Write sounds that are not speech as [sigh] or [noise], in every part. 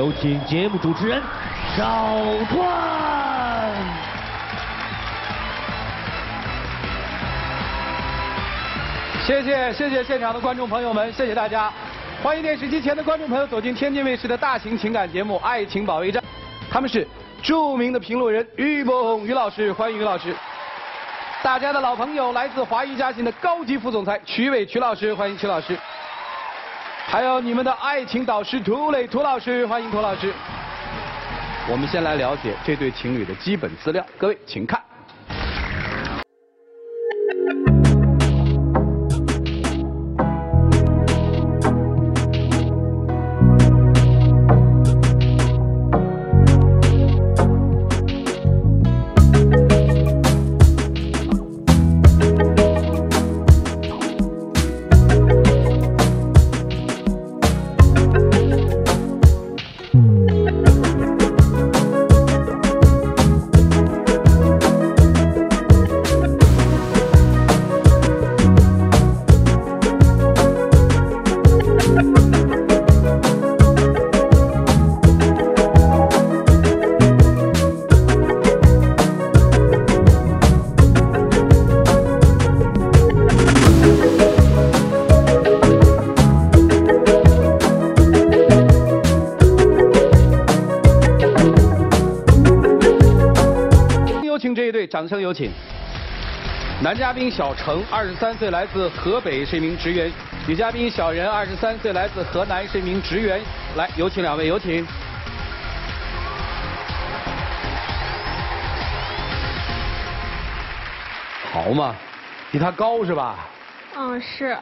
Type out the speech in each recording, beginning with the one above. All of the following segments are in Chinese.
有请节目主持人邵团。谢谢谢谢现场的观众朋友们，谢谢大家，欢迎电视机前的观众朋友走进天津卫视的大型情感节目《爱情保卫战》，他们是著名的评论人于博宏于老师，欢迎于老师。大家的老朋友，来自华谊嘉信的高级副总裁曲伟曲老师，欢迎曲老师。还有你们的爱情导师涂磊涂老师，欢迎涂老师。我们先来了解这对情侣的基本资料，各位请看。声有请。男嘉宾小程，二十三岁，来自河北，是一名职员；女嘉宾小任，二十三岁，来自河南，是一名职员。来，有请两位，有请。好嘛，比他高是吧？嗯，是，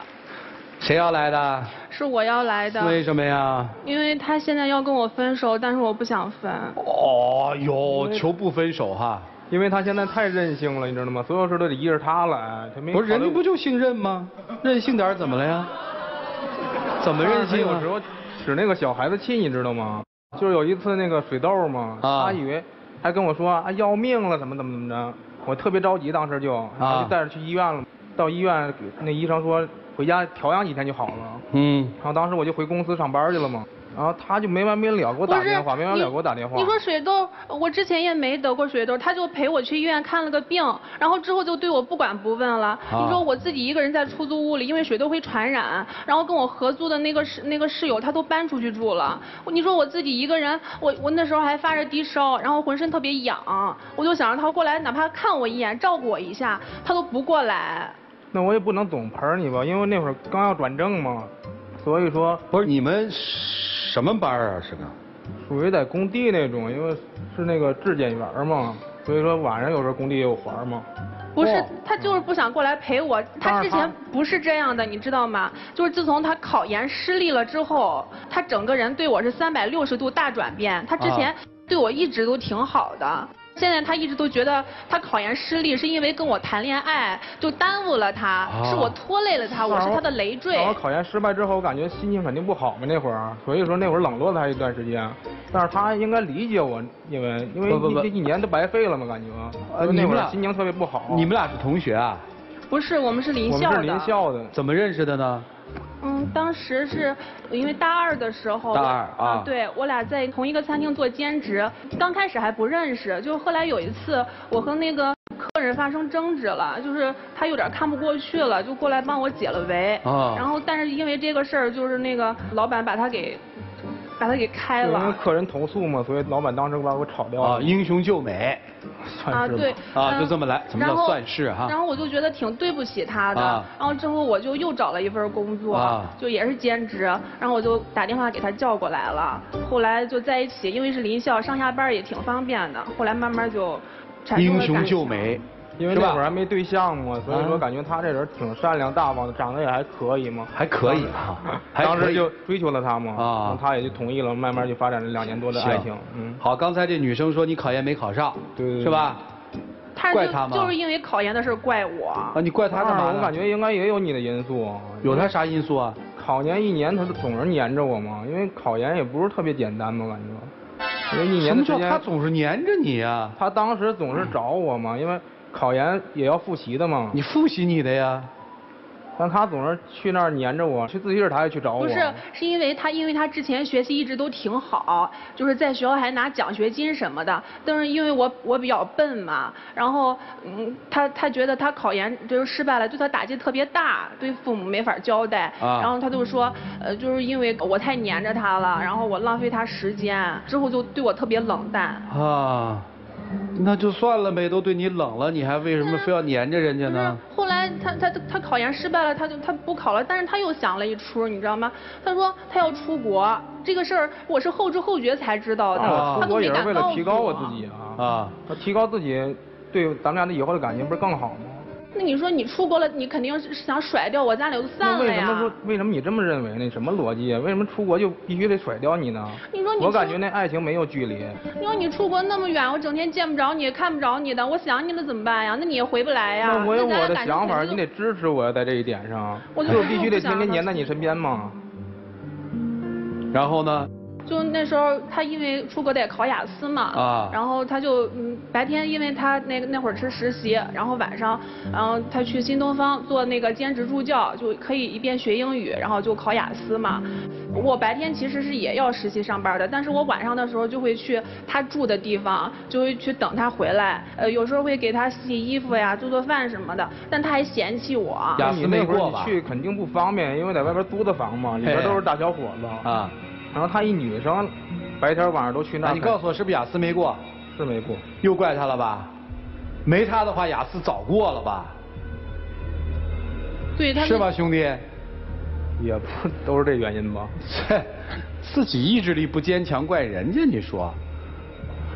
谁要来的？是我要来的。为什么呀？因为他现在要跟我分手，但是我不想分。哦哟，求不分手哈。因为他现在太任性了，你知道吗？所有事都得依着他来，他没不是人家不就姓任吗？任性点怎么了呀？怎么任性啊有时？候使那个小孩子气，你知道吗？就是有一次那个水痘嘛，啊他以为还跟我说啊要命了，怎么怎么怎么着，我特别着急，当时就，然后就带着去医院了。到医院，那医生说回家调养几天就好了。嗯，然后当时我就回公司上班去了嘛，然后他就没完没了给我打电话，没完没了给我打电话。你说水痘，我之前也没得过水痘，他就陪我去医院看了个病，然后之后就对我不管不问了。啊你说我自己一个人在出租屋里，因为水痘会传染，然后跟我合租的那个室那个室友他都搬出去住了。你说我自己一个人，我我那时候还发着低烧，然后浑身特别痒，我就想让他过来，哪怕看我一眼，照顾我一下，他都不过来。那我也不能总陪你吧，因为那会儿刚要转正嘛，所以说不是你们什么班儿啊？是个？属于在工地那种，因为是那个质检员嘛，所以说晚上有时候工地也有活儿嘛。不是哦，他就是不想过来陪我。他之前不是这样的，你知道吗？就是自从他考研失利了之后，他整个人对我是三百六十度大转变。他之前啊对我一直都挺好的。现在他一直都觉得他考研失利是因为跟我谈恋爱，就耽误了他，啊是我拖累了他，我是他的累赘然。后考研失败之后，我感觉心情肯定不好嘛那会儿，所以说那会儿冷落了他一段时间。但是他应该理解我，因为因为不不不这一年都白费了嘛，感觉。呃那你们俩会儿心情特别不好。你们俩是同学啊？不是，我们是临我们是校的。临校的。怎么认识的呢？嗯，当时是因为大二的时候，大二啊嗯对我俩在同一个餐厅做兼职，刚开始还不认识，就后来有一次我和那个客人发生争执了，就是他有点看不过去了，就过来帮我解了围。啊然后但是因为这个事儿，就是那个老板把他给把他给开了因为。客人投诉嘛，所以老板当时把我炒掉了。啊，英雄救美啊，[laughs] 算是啊对，啊，嗯就这么来，什么叫算是哈？然后我就觉得挺对不起他的，啊然后之后我就又找了一份工作，啊就也是兼职，然后我就打电话给他叫过来了，后来就在一起，因为是临校，上下班也挺方便的，后来慢慢就产生英雄。救美，因为那会儿还没对象嘛，所以说啊感觉他这人挺善良大方的，长得也还可以嘛。还可以啊，[laughs] 还当时就追求了他嘛，啊他也就同意了，慢慢就发展了两年多的爱情。嗯，好，刚才这女生说你考研没考上，对对对是吧？他怪他吗就是因为考研的事怪我。啊，你怪他干嘛？我感觉应该也有你的因素。有他啥因素啊？考研一年，他总是黏着我嘛，因为考研也不是特别简单嘛，感觉。因为一什么叫年的时间，她总是黏着你啊？他当时总是找我嘛，因为考研也要复习的嘛。你复习你的呀？但他总是去那儿黏着我，去自习室他也去找我。不是，是因为他因为他之前学习一直都挺好，就是在学校还拿奖学金什么的。但是因为我我比较笨嘛，然后嗯，他他觉得他考研就是失败了，对他打击特别大，对父母没法交代。啊。然后他就说，呃，就是因为我太黏着他了，然后我浪费他时间，之后就对我特别冷淡。啊。那就算了呗，都对你冷了，你还为什么非要黏着人家呢？后来他他他考研失败了，他就他不考了，但是他又想了一出，你知道吗？他说他要出国，这个事儿我是后知后觉才知道的，他出国也是为了提高我自己啊啊，他提高自己，对咱们俩的以后的感情不是更好吗？那你说你出国了，你肯定是想甩掉我，咱俩就散了呀？为什么说为什么你这么认为呢？什么逻辑？为什么出国就必须得甩掉你呢？你说你我感觉那爱情没有距离。你说你出国那么远，我整天见不着你，看不着你的，我想你了怎么办呀？那你也回不来呀。那我有我的想法，你得支持我呀在这一点上。我就必须得天天黏在你身边嘛？然后呢？就那时候，他因为出国得考雅思嘛，啊，然后他就嗯白天因为他那那会儿是实习，然后晚上，然后他去新东方做那个兼职助教，就可以一边学英语，然后就考雅思嘛。我白天其实是也要实习上班的，但是我晚上的时候就会去他住的地方，就会去等他回来，呃，有时候会给他洗洗衣服呀，做做饭什么的，但他还嫌弃我。雅思没过吧？去肯定不方便，因为在外边租的房嘛，里边都是大小伙子啊。然后她一女生，白天晚上都去那。你告诉我是不是雅思没过？是没过。又怪她了吧？没她的话，雅思早过了吧？对，他是吧，兄弟？也不都是这原因吧？切，自己意志力不坚强，怪人家你说？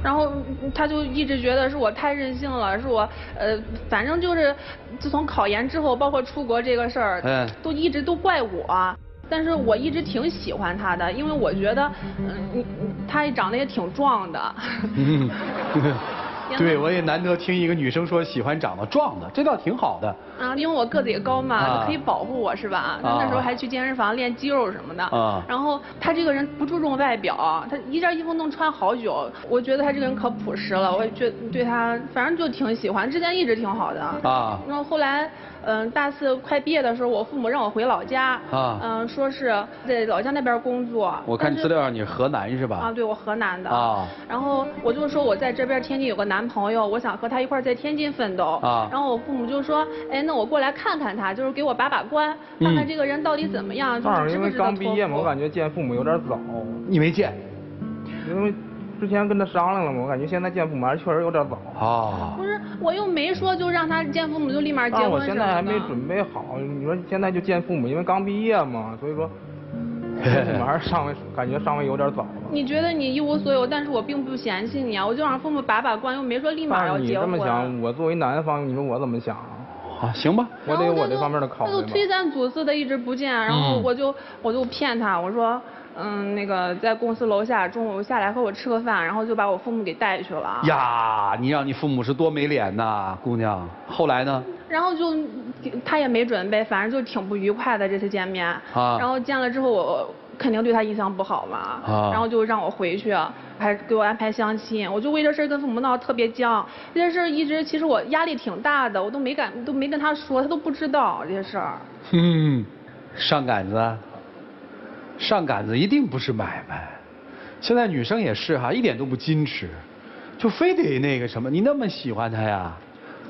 然后他就一直觉得是我太任性了，是我呃，反正就是自从考研之后，包括出国这个事儿，嗯，都一直都怪我。但是我一直挺喜欢他的，因为我觉得，嗯，他长得也挺壮的。[laughs] [laughs] 对，我也难得听一个女生说喜欢长得壮的，这倒挺好的。啊，因为我个子也高嘛，可以保护我是吧？他那时候还去健身房练肌肉什么的。啊。然后他这个人不注重外表，他一件衣服能穿好久。我觉得他这个人可朴实了，我觉对他反正就挺喜欢，之前一直挺好的。啊。然后后来。嗯，大四快毕业的时候，我父母让我回老家，啊，嗯，说是在老家那边工作。我看资料上你是河南是吧？啊，对，我河南的。啊。然后我就说我在这边天津有个男朋友，我想和他一块在天津奋斗。啊。然后我父母就说，哎，那我过来看看他，就是给我把把关，看看这个人到底怎么样，就是因为刚毕业嘛，我感觉见父母有点早。你没见？因为。之前跟他商量了嘛，我感觉现在见父母还是确实有点早。啊，不是，我又没说就让他见父母就立马结婚我现在还没准备好，你说现在就见父母，因为刚毕业嘛，所以说，父母还是稍微感觉稍微有点早了。你觉得你一无所有，但是我并不嫌弃你啊，我就让父母把把关，又没说立马要结婚。你这么想，我作为男方，你说我怎么想？啊，行吧，我得有我这方面的考虑。他就推三阻四的一直不见，然后我就我就骗他，我说。嗯，那个在公司楼下中午下来和我吃个饭，然后就把我父母给带去了。呀，你让你父母是多没脸呐，姑娘。后来呢？然后就他也没准备，反正就挺不愉快的这次见面。啊。然后见了之后，我肯定对他印象不好嘛。啊。然后就让我回去，还给我安排相亲。我就为这事跟父母闹特别僵。这些事一直其实我压力挺大的，我都没敢都没跟他说，他都不知道这些事儿。嗯，上杆子。上杆子一定不是买卖，现在女生也是哈，一点都不矜持，就非得那个什么，你那么喜欢他呀？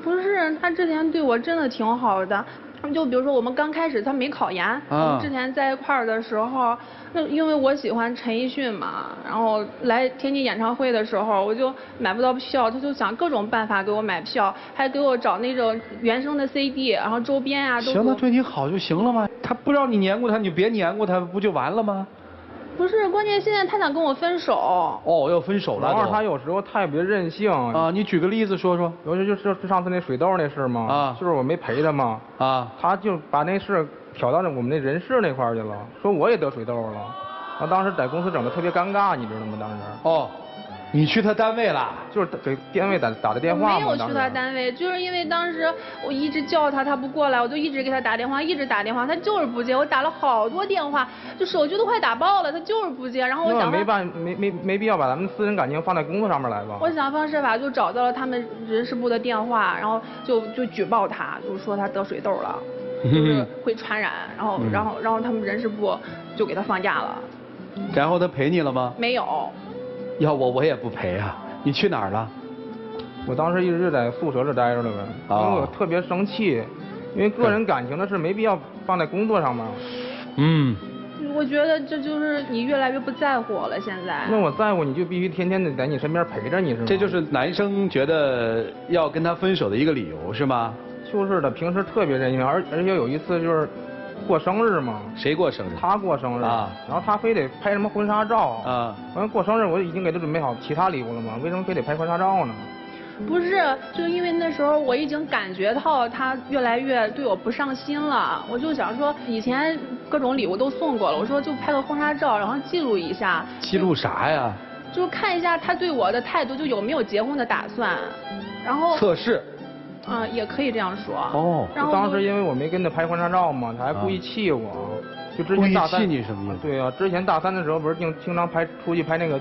不是，他之前对我真的挺好的。就比如说我们刚开始他没考研，我们之前在一块儿的时候，那因为我喜欢陈奕迅嘛，然后来天津演唱会的时候，我就买不到票，他就想各种办法给我买票，还给我找那种原声的 CD，然后周边啊都。行，他对你好就行了吗？他不让你黏过他，你就别黏过他，不就完了吗？不是，关键现在他想跟我分手。哦，要分手了。然后他有时候特别任性。啊，你举个例子说说。尤其就是上次那水痘那事嘛。啊。就是我没陪他嘛。啊。他就把那事挑到那我们那人事那块去了，说我也得水痘了。他当时在公司整的特别尴尬，你知道吗？当时。哦。你去他单位了？就是给单位打打的电话没有去他单位，就是因为当时我一直叫他，他不过来，我就一直给他打电话，一直打电话，他就是不接。我打了好多电话，就手机都快打爆了，他就是不接。然后我想没办没没没必要把咱们私人感情放在工作上面来吧。我想方设法就找到了他们人事部的电话，然后就就举报他，就说他得水痘了。[laughs] 就是会传染，然后然后然后他们人事部就给他放假了。然后他陪你了吗？没有。要我我也不陪啊！你去哪儿了？我当时一直在宿舍这待着呢呗，因为我特别生气，因为个人感情的事没必要放在工作上嘛。嗯。我觉得这就是你越来越不在乎我了，现在。那我在乎你就必须天天的在你身边陪着你，是吗？这就是男生觉得要跟他分手的一个理由，是吗？就是的，平时特别任性，而而且有一次就是过生日嘛。谁过生日？他过生日啊。然后他非得拍什么婚纱照啊。完过生日我已经给他准备好其他礼物了嘛，为什么非得拍婚纱照呢？不是，就因为那时候我已经感觉到他越来越对我不上心了，我就想说，以前各种礼物都送过了，我说就拍个婚纱照，然后记录一下。记录啥呀？就看一下他对我的态度，就有没有结婚的打算，然后。测试。嗯，也可以这样说。哦。然后当时因为我没跟他拍婚纱照嘛，他还故意气我，就之前大三。故意气你什么意思？对啊，之前大三的时候不是经经常拍出去拍那个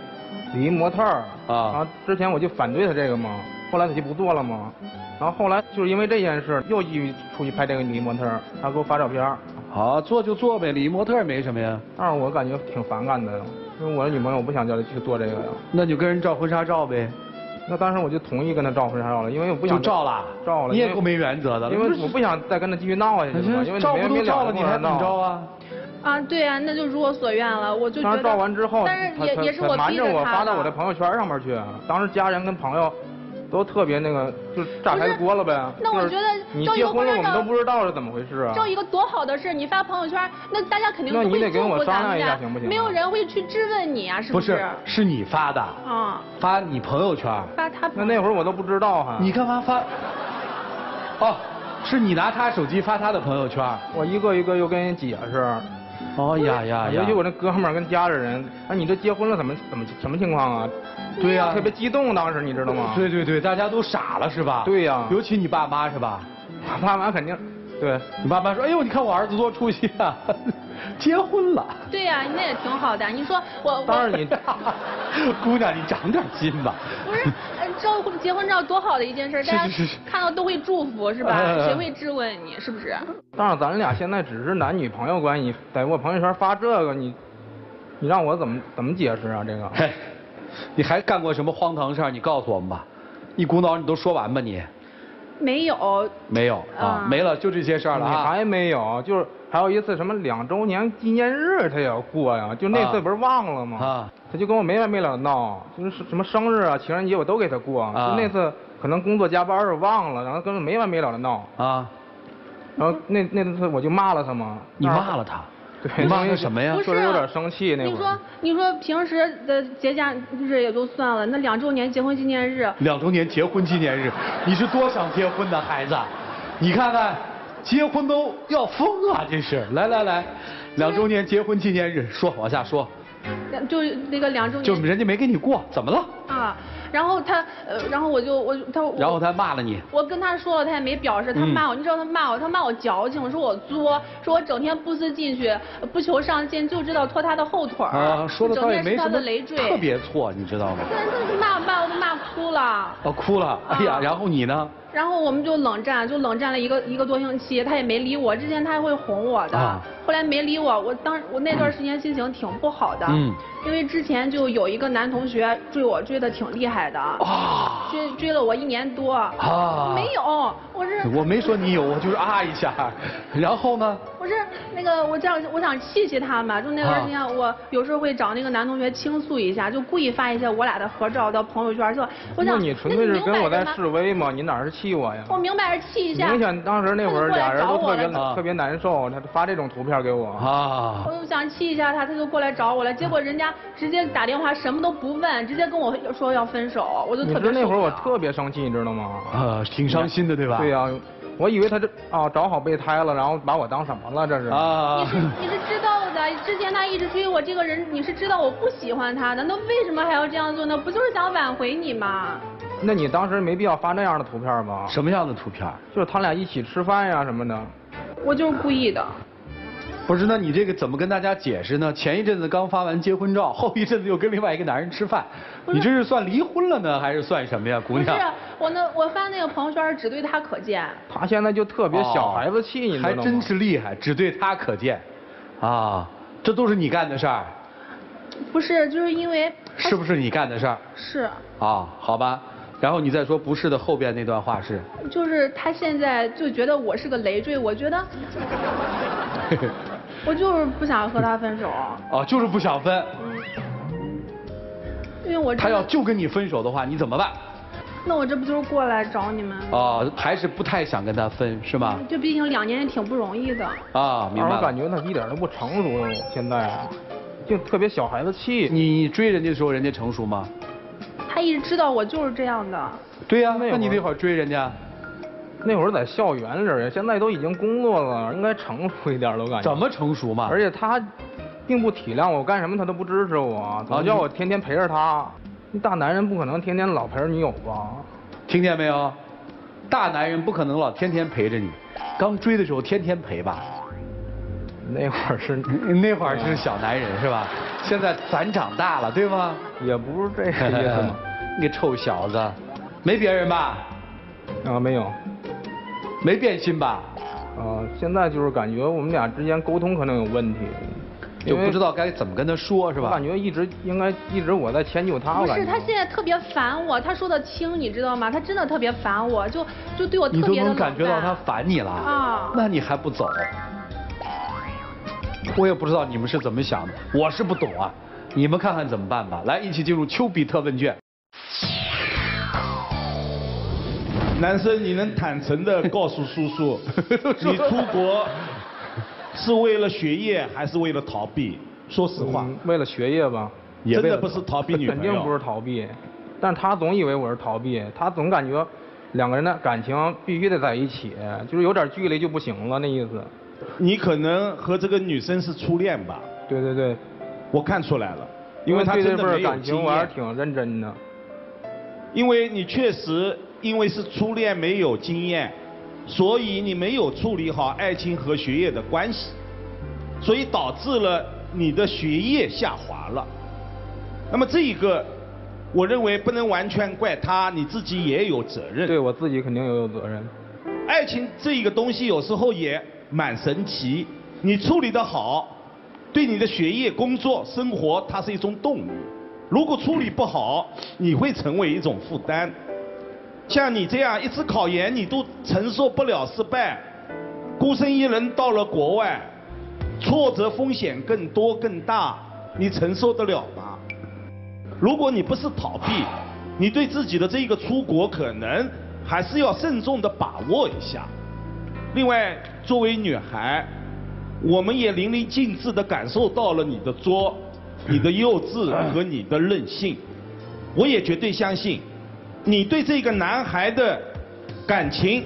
礼仪模特儿啊，然后之前我就反对他这个嘛。后来他就不做了嘛，然后后来就是因为这件事又继续出去拍这个礼仪模特儿，他给我发照片。好，做就做呗，礼仪模特也没什么呀。但是我感觉挺反感的，因为我的女朋友我不想叫她去做这个呀。那就跟人照婚纱照呗。那当时我就同意跟他照婚纱照了，因为我不想照了。照了。你也够没原则的。因为我不想再跟他继续闹下去了，因为照不都照了，你还怎么着啊？啊，对啊，那就如我所愿了，我就觉得。照完之后，但是也也是我瞒着我发到我的朋友圈上面去，当时家人跟朋友。都特别那个，就炸开锅了呗。那我觉得你结婚了，我们都不知道是怎么回事啊。照一个多好的事，你发朋友圈，那大家肯定会祝福咱们家，没有人会去质问你啊，是不是？不是，是你发的。啊。发你朋友圈。发他。那那会儿我都不知道哈。你干嘛发？哦，是你拿他手机发他的朋友圈。我一个一个又跟人解释。哦呀呀呀！尤其我那哥们儿跟家里人，哎，你这结婚了怎么怎么什么情况啊？对呀，特别激动，当时你知道吗？对对对，大家都傻了是吧？对呀，尤其你爸妈是吧？爸妈肯定，对你爸妈说，哎呦，你看我儿子多出息啊，[laughs] 结婚了。对呀，那也挺好的。你说我，当然你，[laughs] 姑娘你长点心吧。不是，照结婚照多好的一件事，大家看到都会祝福是吧？谁会质问你是不是？但是，咱俩现在只是男女朋友关系，在我朋友圈发这个，你，你让我怎么怎么解释啊？这个。你还干过什么荒唐事儿？你告诉我们吧，一股脑你都说完吧你。没有。没有啊，没了，就这些事儿了啊。还没有，就是还有一次什么两周年纪念日他也要过呀，就那次不是忘了吗？啊。他就跟我没完没了闹，就是什么生日啊、情人节我都给他过。啊。那次可能工作加班儿忘了，然后跟没完没了的闹。啊。然后那那次我就骂了他嘛。你骂了他？对，骂他什么呀？说有点生气那会儿。你说，你说平时的节假日也就算了，那两周年结婚纪念日。两周年结婚纪念日，你是多想结婚的孩子？你看看，结婚都要疯啊！这是，来来来，两周年结婚纪念日，说往下说。就那个两周年。就人家没给你过，怎么了？啊。然后他，呃，然后我就我他。然后他骂了你。我跟他说了，他也没表示。他骂我，你知道他骂我，他骂我矫情，说我作，说我整天不思进取，不求上进，就知道拖他的后腿啊，说的倒也没什么累赘，特别错，你知道吗？真的是骂骂我都骂哭了。哦，哭了，哎呀，然后你呢？然后我们就冷战，就冷战了一个一个多星期，他也没理我。之前他还会哄我的，后来没理我。我当我那段时间心情挺不好的，因为之前就有一个男同学追我，追的挺厉害的，追追了我一年多。没有，我是我没说你有，我就是啊一下。然后呢？我是那个我这样，我想气气他嘛。就那段时间，我有时候会找那个男同学倾诉一下，就故意发一些我俩的合照到朋友圈，就我想。那你纯粹是跟我在示威吗？你哪是气？我呀！我明白是气一下。明显当时那会儿俩人都特别特别难受，他发这种图片给我。啊！我就想气一下他，他就过来找我了。结果人家直接打电话，什么都不问，直接跟我说要分手，我就特别。你那会儿我特别生气，你知道吗？啊，挺伤心的，对吧？对呀，我以为他这啊找好备胎了，然后把我当什么了？这是。啊！你是你是知道的，之前他一直追我这个人，你是知道我不喜欢他的，那为什么还要这样做呢？不就是想挽回你吗？那你当时没必要发那样的图片吧？什么样的图片？就是他俩一起吃饭呀什么的。我就是故意的。不是，那你这个怎么跟大家解释呢？前一阵子刚发完结婚照，后一阵子又跟另外一个男人吃饭，你这是算离婚了呢，还是算什么呀，姑娘？不是，我那我发那个朋友圈只对他可见。他现在就特别小孩子气，你知道吗？还真是厉害，只对他可见，啊，这都是你干的事儿？不是，就是因为。是不是你干的事儿？是。啊，好吧。然后你再说不是的后边那段话是？就是他现在就觉得我是个累赘，我觉得。[laughs] 我就是不想和他分手。哦，就是不想分。嗯。因为我。他要就跟你分手的话，你怎么办？那我这不就是过来找你们？啊，还是不太想跟他分，是吗？就毕竟两年也挺不容易的。啊，明白。我感觉他一点都不成熟，现在，就特别小孩子气。你追人家的时候，人家成熟吗？他一直知道我就是这样的。对呀，那你那会儿追人家？那会儿在校园里，现在都已经工作了，应该成熟一点都感觉。怎么成熟嘛？而且他，并不体谅我干什么，他都不支持我，老叫我天天陪着他。大男人不可能天天老陪着女友吧？听见没有？大男人不可能老天天陪着你。刚追的时候天天陪吧。那会儿是 [laughs] 那会儿是小男人是吧？现在咱长大了对吗？也不是这个意思嘛。[laughs] 你个臭小子，没别人吧？啊，没有。没变心吧？啊，现在就是感觉我们俩之间沟通可能有问题，就不知道该怎么跟他说，是吧？我感觉一直应该一直我在迁就他。不是，他现在特别烦我，他说的轻，你知道吗？他真的特别烦我，就就对我特别的你都能感觉到他烦你了啊？那你还不走？我也不知道你们是怎么想的，我是不懂啊。你们看看怎么办吧。来，一起进入丘比特问卷。男生，你能坦诚的告诉叔叔，[laughs] 你出国是为了学业还是为了逃避？说实话，为了学业吧，真的不是逃避 [laughs] 女朋友。肯定不是逃避，但他总以为我是逃避，他总感觉两个人的感情必须得在一起，就是有点距离就不行了那意思。你可能和这个女生是初恋吧？对对对，我看出来了，因为他真的没有感情，我还是挺认真的。因为你确实。因为是初恋没有经验，所以你没有处理好爱情和学业的关系，所以导致了你的学业下滑了。那么这一个，我认为不能完全怪他，你自己也有责任。对我自己肯定也有责任。爱情这一个东西有时候也蛮神奇，你处理得好，对你的学业、工作、生活它是一种动力；如果处理不好，你会成为一种负担。像你这样一次考研你都承受不了失败，孤身一人到了国外，挫折风险更多更大，你承受得了吗？如果你不是逃避，你对自己的这个出国可能还是要慎重的把握一下。另外，作为女孩，我们也淋漓尽致的感受到了你的作、你的幼稚和你的任性，我也绝对相信。你对这个男孩的感情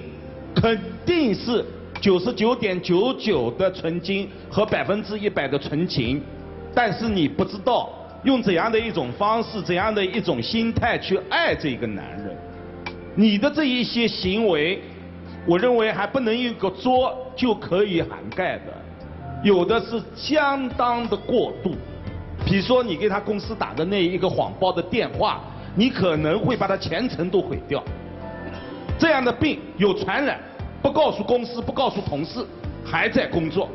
肯定是九十九点九九的纯金和百分之一百的纯情，但是你不知道用怎样的一种方式、怎样的一种心态去爱这个男人。你的这一些行为，我认为还不能用个作就可以涵盖的，有的是相当的过度。比如说你给他公司打的那一个谎报的电话。你可能会把他前程都毁掉。这样的病有传染，不告诉公司，不告诉同事，还在工作，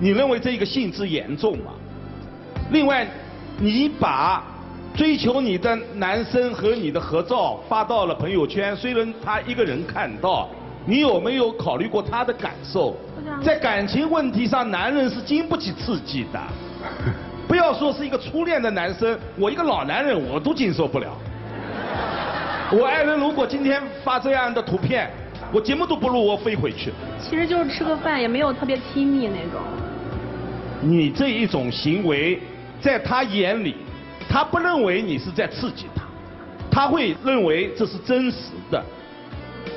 你认为这个性质严重吗？另外，你把追求你的男生和你的合照发到了朋友圈，虽然他一个人看到，你有没有考虑过他的感受？在感情问题上，男人是经不起刺激的。不要说是一个初恋的男生，我一个老男人我都经受不了。我爱人如果今天发这样的图片，我节目都不录，我飞回去。其实就是吃个饭，也没有特别亲密那种。你这一种行为，在他眼里，他不认为你是在刺激他，他会认为这是真实的。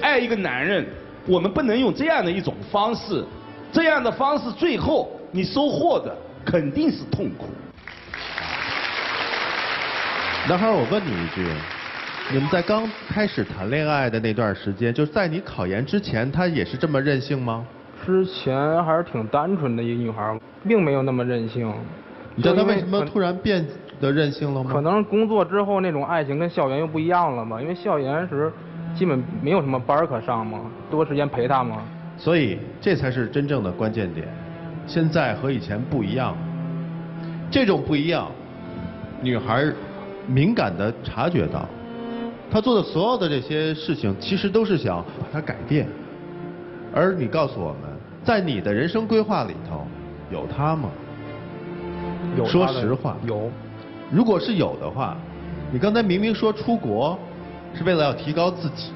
爱一个男人，我们不能用这样的一种方式，这样的方式最后你收获的。肯定是痛苦。男孩，我问你一句，你们在刚开始谈恋爱的那段时间，就是在你考研之前，她也是这么任性吗？之前还是挺单纯的一个女孩，并没有那么任性。你知道她为什么突然变得任性了吗？可能工作之后那种爱情跟校园又不一样了嘛，因为校园时基本没有什么班可上嘛，多时间陪她嘛。所以这才是真正的关键点。现在和以前不一样，这种不一样，女孩敏感的察觉到，她做的所有的这些事情，其实都是想把它改变。而你告诉我们，在你的人生规划里头，有她吗？有。说实话。有。如果是有的话，你刚才明明说出国是为了要提高自己，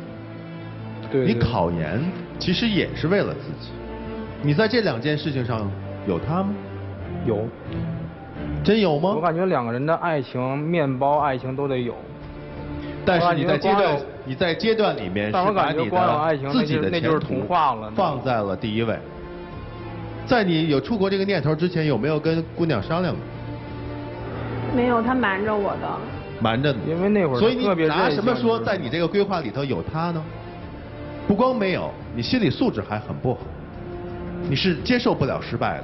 对。你考研其实也是为了自己，你在这两件事情上。有他吗？有，真有吗？我感觉两个人的爱情、面包爱情都得有。但是你在阶段，你在阶段里面是把你的自己的前途放在了第一位。在你有出国这个念头之前，有没有跟姑娘商量过？没有，她瞒着我的。瞒着你。因为那会儿所以你拿什么说在你这个规划里头有她呢？不光没有，你心理素质还很不好。你是接受不了失败的，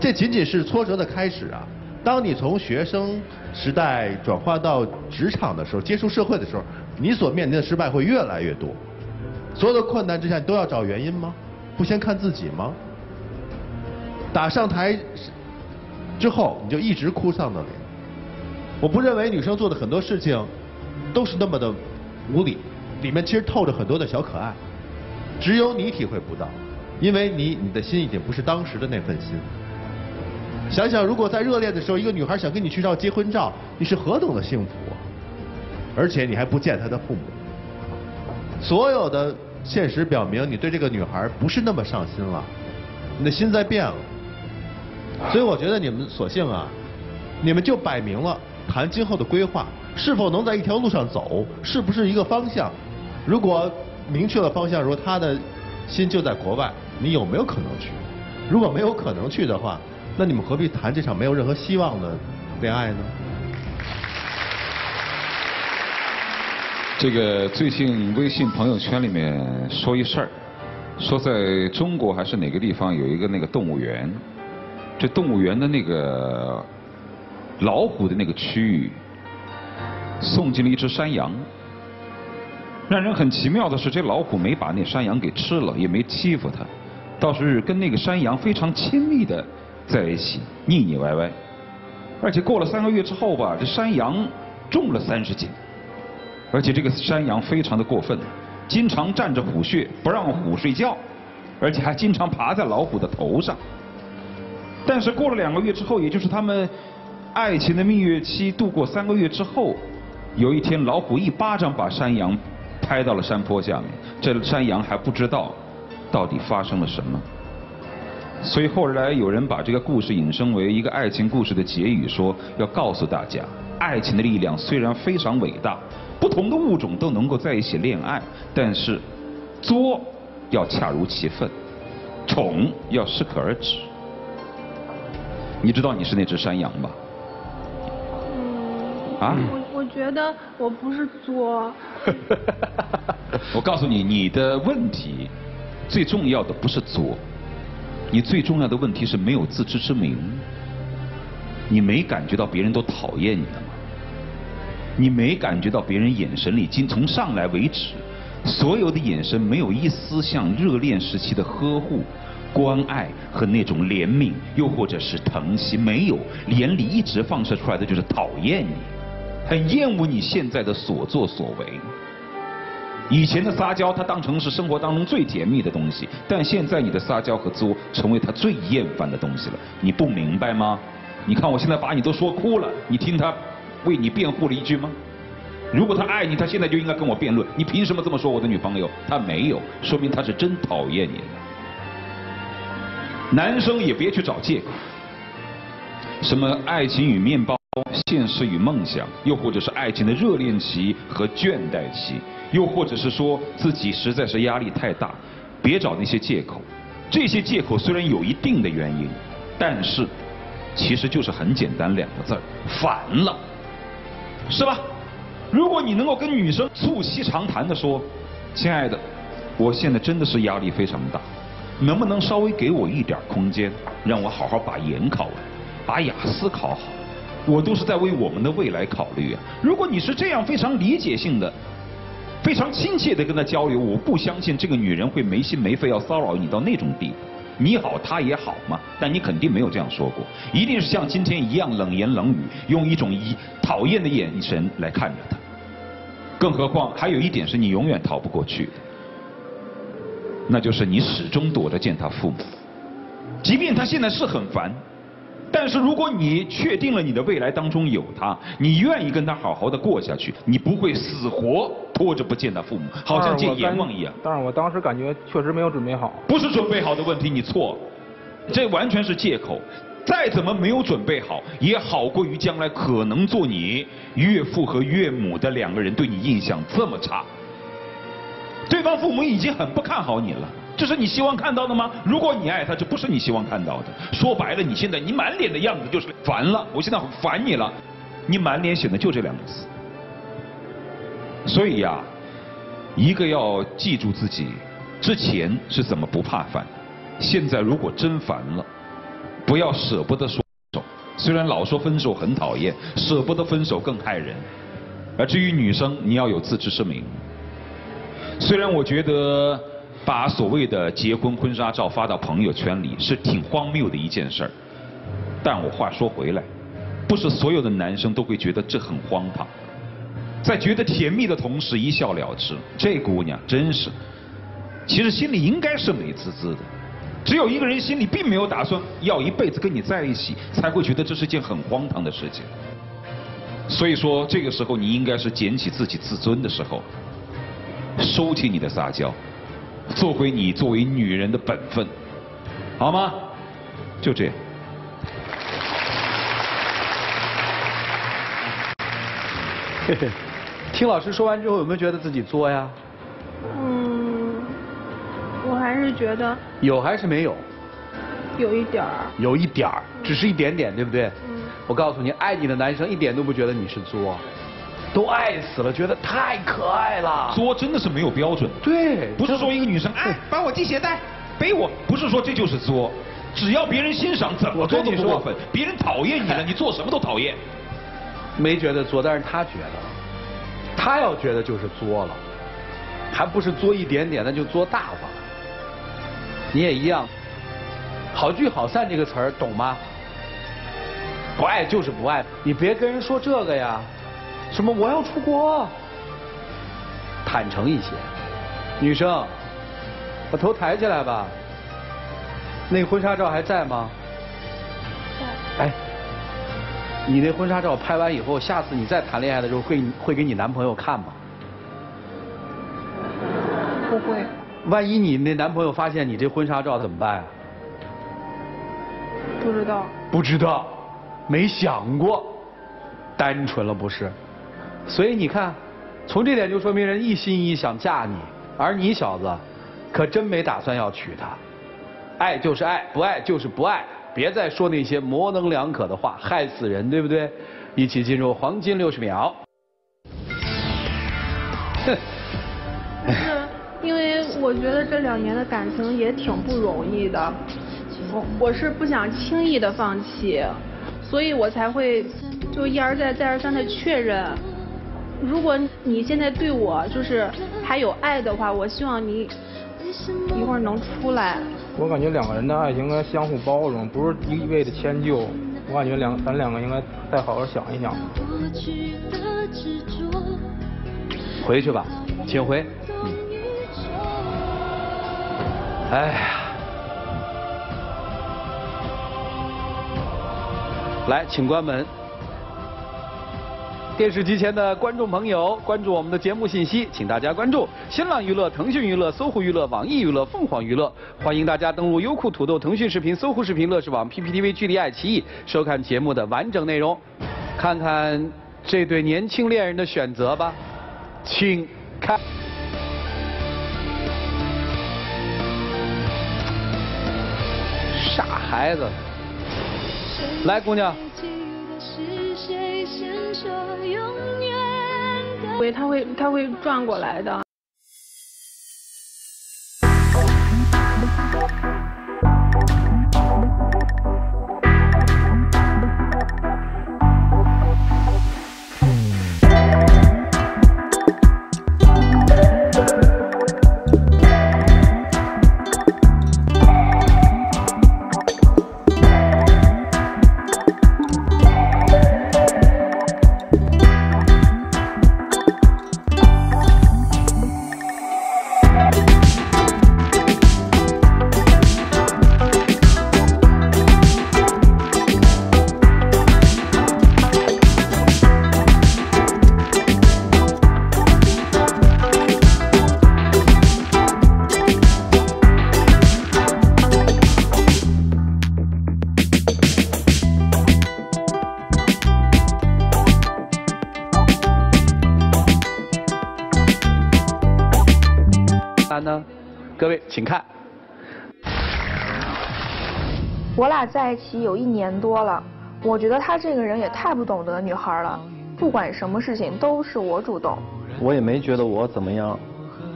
这仅仅是挫折的开始啊！当你从学生时代转换到职场的时候，接触社会的时候，你所面临的失败会越来越多。所有的困难之下，你都要找原因吗？不先看自己吗？打上台之后，你就一直哭丧着脸。我不认为女生做的很多事情都是那么的无理，里面其实透着很多的小可爱，只有你体会不到。因为你你的心已经不是当时的那份心。想想，如果在热恋的时候，一个女孩想跟你去照结婚照，你是何等的幸福啊！而且你还不见她的父母。所有的现实表明，你对这个女孩不是那么上心了，你的心在变了。所以我觉得你们索性啊，你们就摆明了谈今后的规划，是否能在一条路上走，是不是一个方向？如果明确了方向，如果她的心就在国外。你有没有可能去？如果没有可能去的话，那你们何必谈这场没有任何希望的恋爱呢？这个最近微信朋友圈里面说一事儿，说在中国还是哪个地方有一个那个动物园，这动物园的那个老虎的那个区域送进了一只山羊。让人很奇妙的是，这老虎没把那山羊给吃了，也没欺负它。倒是跟那个山羊非常亲密的在一起，腻腻歪歪，而且过了三个月之后吧，这山羊重了三十斤，而且这个山羊非常的过分，经常占着虎穴不让虎睡觉，而且还经常爬在老虎的头上。但是过了两个月之后，也就是他们爱情的蜜月期度过三个月之后，有一天老虎一巴掌把山羊拍到了山坡下面，这山羊还不知道。到底发生了什么？所以后来有人把这个故事引申为一个爱情故事的结语，说要告诉大家，爱情的力量虽然非常伟大，不同的物种都能够在一起恋爱，但是作要恰如其分，宠要适可而止。你知道你是那只山羊吧？啊？我我觉得我不是作。[laughs] 我告诉你，你的问题。最重要的不是作，你最重要的问题是没有自知之明。你没感觉到别人都讨厌你了吗？你没感觉到别人眼神里，今从上来为止，所有的眼神没有一丝像热恋时期的呵护、关爱和那种怜悯，又或者是疼惜，没有，眼里一直放射出来的就是讨厌你，很厌恶你现在的所作所为。以前的撒娇，他当成是生活当中最甜蜜的东西，但现在你的撒娇和作成为他最厌烦的东西了。你不明白吗？你看我现在把你都说哭了，你听他为你辩护了一句吗？如果他爱你，他现在就应该跟我辩论。你凭什么这么说我的女朋友？他没有，说明他是真讨厌你。男生也别去找借口，什么爱情与面包。现实与梦想，又或者是爱情的热恋期和倦怠期，又或者是说自己实在是压力太大，别找那些借口。这些借口虽然有一定的原因，但是其实就是很简单两个字儿：烦了，是吧？如果你能够跟女生促膝长谈的说：“亲爱的，我现在真的是压力非常大，能不能稍微给我一点空间，让我好好把研考完，把雅思考好？我都是在为我们的未来考虑啊！如果你是这样非常理解性的、非常亲切的跟他交流，我不相信这个女人会没心没肺要骚扰你到那种地步。你好，他也好嘛，但你肯定没有这样说过，一定是像今天一样冷言冷语，用一种以讨厌的眼神来看着他。更何况还有一点是你永远逃不过去的，那就是你始终躲着见他父母，即便他现在是很烦。但是如果你确定了你的未来当中有他，你愿意跟他好好的过下去，你不会死活拖着不见他父母，好像见阎王一样。但是我当时感觉确实没有准备好。不是准备好的问题，你错，这完全是借口。再怎么没有准备好，也好过于将来可能做你岳父和岳母的两个人对你印象这么差。对方父母已经很不看好你了。这是你希望看到的吗？如果你爱他，这不是你希望看到的。说白了，你现在你满脸的样子就是烦了。我现在很烦你了，你满脸写的就这两个字。所以呀，一个要记住自己之前是怎么不怕烦，现在如果真烦了，不要舍不得说分手。虽然老说分手很讨厌，舍不得分手更害人。而至于女生，你要有自知之明。虽然我觉得。把所谓的结婚婚纱照发到朋友圈里是挺荒谬的一件事儿，但我话说回来，不是所有的男生都会觉得这很荒唐，在觉得甜蜜的同时一笑了之。这姑娘真是，其实心里应该是美滋滋的，只有一个人心里并没有打算要一辈子跟你在一起，才会觉得这是件很荒唐的事情。所以说，这个时候你应该是捡起自己自尊的时候，收起你的撒娇。做回你作为女人的本分，好吗？就这样。嘿嘿，听老师说完之后，有没有觉得自己作呀？嗯，我还是觉得。有还是没有？有一点儿。有一点儿，只是一点点，对不对？嗯。我告诉你，爱你的男生一点都不觉得你是作。都爱死了，觉得太可爱了。作真的是没有标准。对，不是说一个女生哎，帮我系鞋带，背我，不是说这就是作。只要别人欣赏，怎么做都不过分。别人讨厌你了，[laughs] 你做什么都讨厌。没觉得作，但是他觉得，他要觉得就是作了，还不是作一点点，那就作大发。你也一样，好聚好散这个词儿懂吗？不爱就是不爱，你别跟人说这个呀。什么？我要出国？坦诚一些，女生，把头抬起来吧。那婚纱照还在吗？在。哎，你那婚纱照拍完以后，下次你再谈恋爱的时候，会会给你男朋友看吗？不会。万一你那男朋友发现你这婚纱照怎么办？不知道。不知道，没想过，单纯了不是？所以你看，从这点就说明人一心一意想嫁你，而你小子，可真没打算要娶她。爱就是爱，不爱就是不爱，别再说那些模棱两可的话，害死人，对不对？一起进入黄金六十秒。哼。是，因为我觉得这两年的感情也挺不容易的，我我是不想轻易的放弃，所以我才会就一而再再而三的确认。如果你现在对我就是还有爱的话，我希望你一会儿能出来。我感觉两个人的爱情应该相互包容，不是一味的迁就。我感觉两咱两个应该再好好想一想。回去吧，请回。哎呀，来，请关门。电视机前的观众朋友，关注我们的节目信息，请大家关注新浪娱乐、腾讯娱乐、搜狐娱乐、网易娱乐、凤凰娱乐。欢迎大家登录优酷、土豆、腾讯视频、搜狐视频、乐视网、PPTV、距离爱奇艺，收看节目的完整内容。看看这对年轻恋人的选择吧，请看。傻孩子，来，姑娘。对他会它会转过来的。请看。我俩在一起有一年多了，我觉得他这个人也太不懂得女孩了，不管什么事情都是我主动。我也没觉得我怎么样，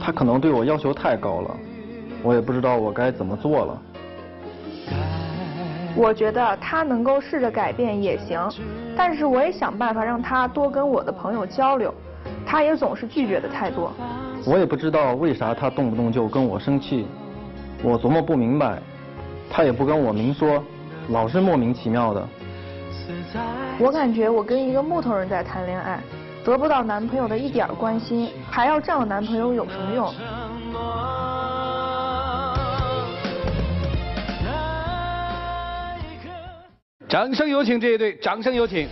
他可能对我要求太高了，我也不知道我该怎么做了。我觉得他能够试着改变也行，但是我也想办法让他多跟我的朋友交流，他也总是拒绝的太多。我也不知道为啥他动不动就跟我生气，我琢磨不明白。他也不跟我明说，老是莫名其妙的。我感觉我跟一个木头人在谈恋爱，得不到男朋友的一点关心，还要这样男朋友有什么用？掌声有请这一对，掌声有请。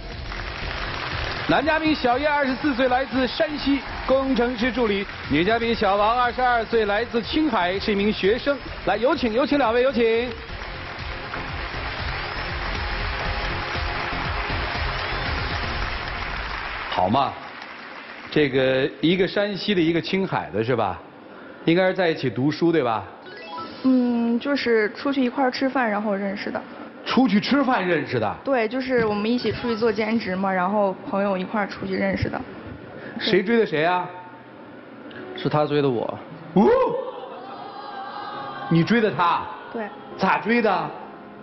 男嘉宾小叶，二十四岁，来自山西，工程师助理；女嘉宾小王，二十二岁，来自青海，是一名学生。来，有请，有请两位，有请。好嘛，这个一个山西的，一个青海的，是吧？应该是在一起读书，对吧？嗯，就是出去一块吃饭，然后认识的。出去吃饭认识的？对，就是我们一起出去做兼职嘛，然后朋友一块出去认识的。谁追的谁啊？是他追的我。哦。你追的他？对。咋追的？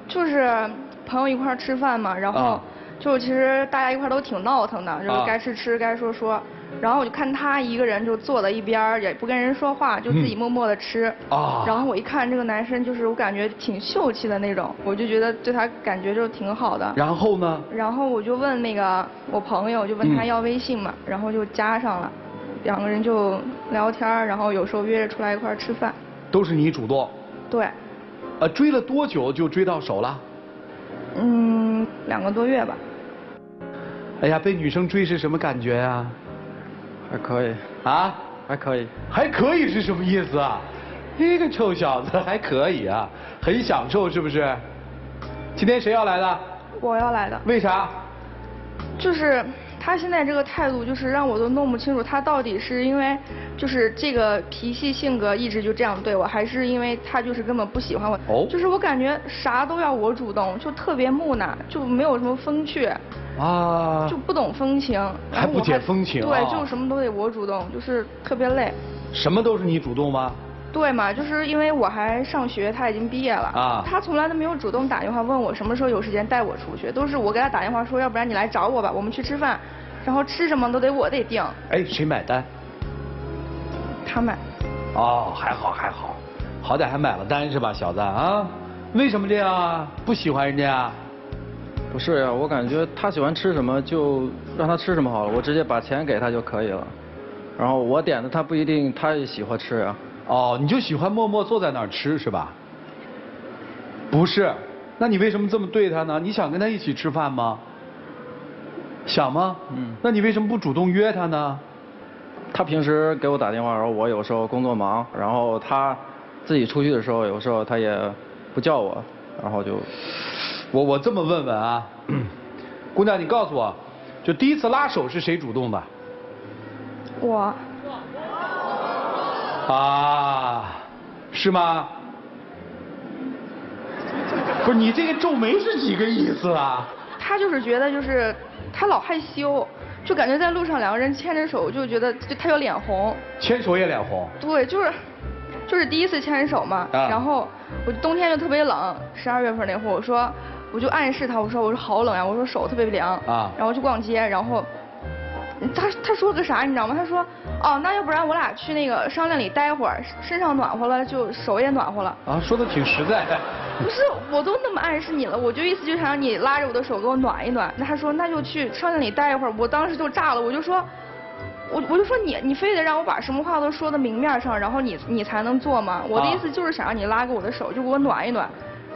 就是朋友一块吃饭嘛，然后。就其实大家一块都挺闹腾的，就是该吃吃，该说说。然后我就看他一个人就坐在一边，也不跟人说话，就自己默默的吃。啊。然后我一看这个男生，就是我感觉挺秀气的那种，我就觉得对他感觉就挺好的。然后呢？然后我就问那个我朋友，就问他要微信嘛，然后就加上了，两个人就聊天，然后有时候约着出来一块吃饭。都是你主动？对。呃，追了多久就追到手了？嗯，两个多月吧。哎呀，被女生追是什么感觉呀？还可以啊，还可以，还可以是什么意思啊？[laughs] 一个臭小子 [laughs] 还可以啊，很享受是不是？今天谁要来的？我要来的。为啥？就是他现在这个态度，就是让我都弄不清楚，他到底是因为就是这个脾气性格一直就这样对我，还是因为他就是根本不喜欢我？哦。就是我感觉啥都要我主动，就特别木讷，就没有什么风趣。啊，就不懂风情，还不解风情，对，就什么都得我主动，就是特别累。什么都是你主动吗？对嘛，就是因为我还上学，他已经毕业了啊，他从来都没有主动打电话问我什么时候有时间带我出去，都是我给他打电话说，要不然你来找我吧，我们去吃饭，然后吃什么都得我得定。哎，谁买单？他买。哦，还好还好，好歹还买了单是吧，小子啊？为什么这样啊？不喜欢人家？不是呀，我感觉他喜欢吃什么就让他吃什么好了，我直接把钱给他就可以了。然后我点的他不一定他也喜欢吃啊。哦，你就喜欢默默坐在那儿吃是吧？不是，那你为什么这么对他呢？你想跟他一起吃饭吗？想吗？嗯。那你为什么不主动约他呢？他平时给我打电话，然后我有时候工作忙，然后他自己出去的时候，有时候他也不叫我，然后就。我我这么问问啊，[clears throat] 姑娘，你告诉我，就第一次拉手是谁主动的？我。啊，是吗？不是你这个皱眉是几个意思啊？他就是觉得就是他老害羞，就感觉在路上两个人牵着手就觉得就他有脸红。牵手也脸红？对，就是就是第一次牵手嘛，然后我冬天就特别冷，十二月份那会儿我说。我就暗示他，我说我说好冷呀，我说手特别凉啊，然后去逛街，然后他他说个啥你知道吗？他说哦，那要不然我俩去那个商店里待会儿，身上暖和了，就手也暖和了。啊，说的挺实在。不是，我都那么暗示你了，我就意思就想让你拉着我的手给我暖一暖。那他说那就去商店里待一会儿，我当时就炸了，我就说，我我就说你你非得让我把什么话都说到明面上，然后你你才能做吗？我的意思就是想让你拉个我的手，就给我暖一暖。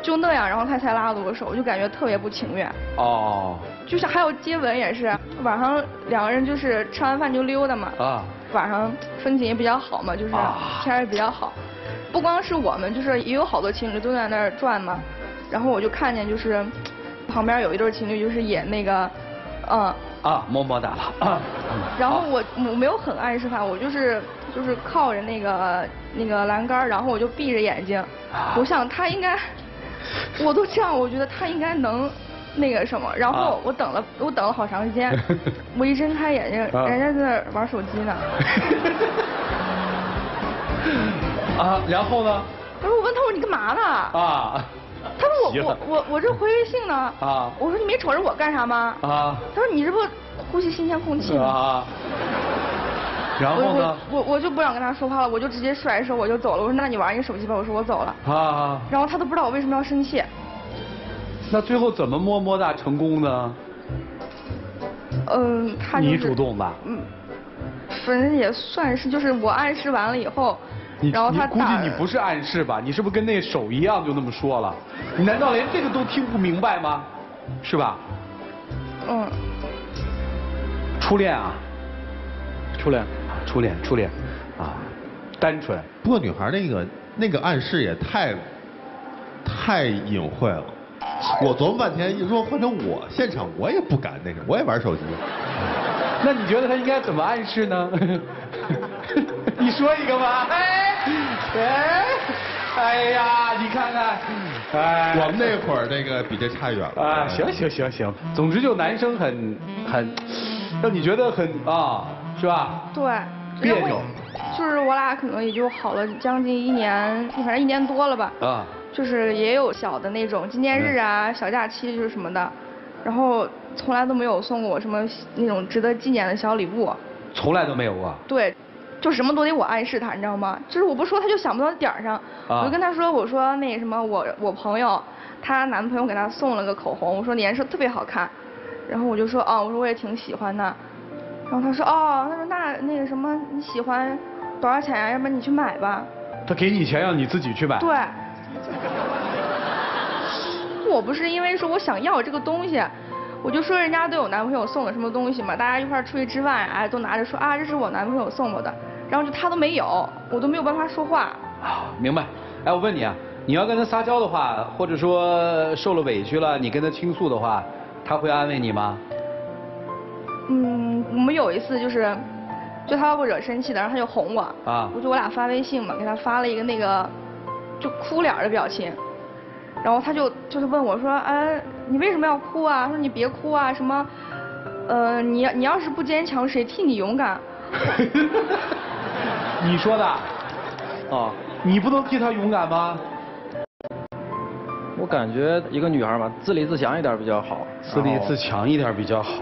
就那样，然后他才拉了我手，我就感觉特别不情愿。哦。就是还有接吻也是，晚上两个人就是吃完饭就溜达嘛。啊。晚上风景也比较好嘛，就是天也比较好。不光是我们，就是也有好多情侣都在那儿转嘛。然后我就看见就是旁边有一对情侣，就是演那个，嗯。啊，么么哒了。然后我我没有很暗示他，我就是就是靠着那个那个栏杆，然后我就闭着眼睛，我想他应该，[laughs] 我都这样，我觉得他应该能那个什么，然后我等了，我等了好长时间，[laughs] 我一睁开眼睛，人家在那玩手机呢。[laughs] 啊，然后呢？然后我问他，我说你干嘛呢？啊。他说我我我我这回微信呢。啊。我说你没瞅着我干啥吗？啊。他说你这不呼吸新鲜空气吗？啊。然后呢？我我我就不想跟他说话了，我就直接甩手我就走了。我说那你玩你手机吧，我说我走了。啊。然后他都不知道我为什么要生气。那最后怎么么么哒成功呢？嗯，他你主动吧。嗯。反正也算是，就是我暗示完了以后。然后他估计你不是暗示吧？你是不是跟那手一样就那么说了？你难道连这个都听不明白吗？是吧？嗯。初恋啊，初恋，初恋，初恋，啊，单纯。不过女孩那个那个暗示也太太隐晦了。我琢磨半天，如果换成我现场，我也不敢那个，我也玩手机。那你觉得他应该怎么暗示呢？[laughs] 你说一个吧。哎，哎呀，你看看，哎，我们那会儿那个比这差远了。啊，行行行行，总之就男生很很，让你觉得很啊，是吧？对，别扭。就是我俩可能也就好了将近一年，反正一年多了吧。啊。就是也有小的那种纪念日啊、小假期就是什么的，然后从来都没有送过我什么那种值得纪念的小礼物。从来都没有过。对。就什么都得我暗示他，你知道吗？就是我不说他就想不到点儿上。我就跟他说，我说那什么，我我朋友，她男朋友给她送了个口红，我说颜色特别好看。然后我就说，哦，我说我也挺喜欢的。然后他说，哦，他说那那个什么你喜欢多少钱呀？要不然你去买吧。他给你钱让你自己去买。对。我不是因为说我想要这个东西，我就说人家都有男朋友送的什么东西嘛，大家一块出去吃饭，哎，都拿着说啊，这是我男朋友送我的。然后就他都没有，我都没有办法说话。啊，明白。哎，我问你啊，你要跟他撒娇的话，或者说受了委屈了，你跟他倾诉的话，他会安慰你吗？嗯，我们有一次就是，就他要不惹生气的，然后他就哄我。啊。我就我俩发微信嘛，给他发了一个那个，就哭脸的表情。然后他就就是问我说，哎，你为什么要哭啊？说你别哭啊，什么，呃，你你要是不坚强，谁替你勇敢？[laughs] [laughs] 你说的，啊，你不能替他勇敢吗？我感觉一个女孩嘛，自立自强一点比较好。自立自强一点比较好。